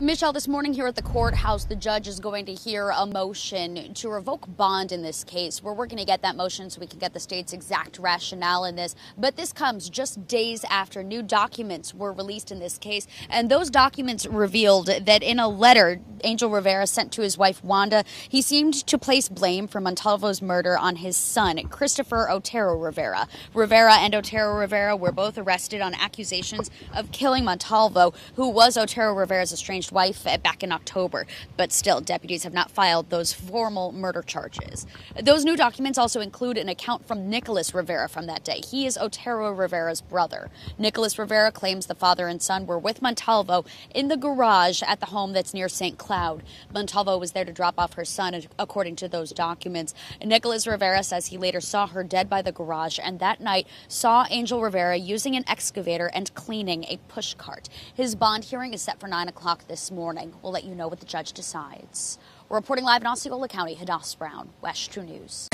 Michelle, this morning here at the courthouse, the judge is going to hear a motion to revoke bond in this case. We're working to get that motion so we can get the state's exact rationale in this. But this comes just days after new documents were released in this case. And those documents revealed that in a letter Angel Rivera sent to his wife Wanda, he seemed to place blame for Montalvo's murder on his son, Christopher Otero Rivera. Rivera and Otero Rivera were both arrested on accusations of killing Montalvo, who was Otero Rivera's estranged wife eh, back in October, but still, deputies have not filed those formal murder charges. Those new documents also include an account from Nicholas Rivera from that day. He is Otero Rivera's brother. Nicholas Rivera claims the father and son were with Montalvo in the garage at the home that's near St. Cloud. Montalvo was there to drop off her son, according to those documents. Nicholas Rivera says he later saw her dead by the garage and that night saw Angel Rivera using an excavator and cleaning a push cart. His bond hearing is set for 9 o'clock this morning. We'll let you know what the judge decides. We're reporting live in Osceola County, Hadass Brown, WESH 2 News.